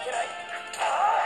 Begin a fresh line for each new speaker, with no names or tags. How can
ah!